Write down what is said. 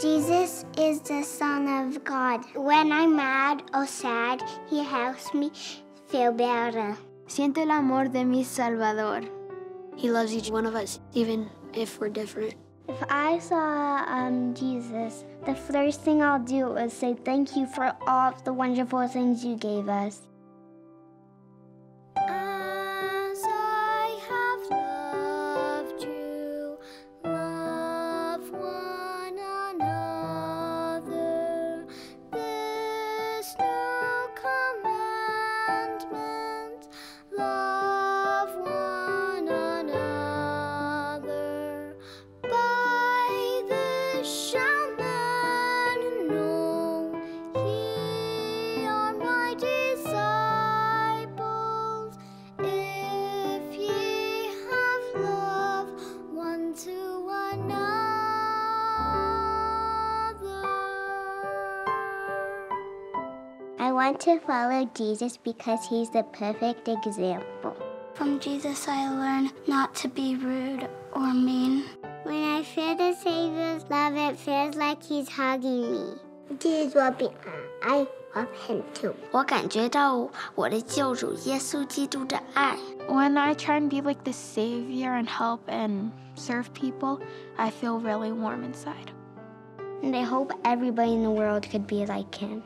Jesus is the Son of God. When I'm mad or sad, He helps me feel better. Siento el amor de mi Salvador. He loves each one of us, even if we're different. If I saw um, Jesus, the first thing I'll do is say thank you for all of the wonderful things you gave us. I want to follow Jesus because he's the perfect example. From Jesus, I learn not to be rude or mean. When I feel the Savior's love, it feels like He's hugging me. 这座饼爱我很重。我感觉到我的救主耶稣基督的爱。When I try and be like the savior and help and serve people, I feel really warm inside. And I hope everybody in the world could be like him.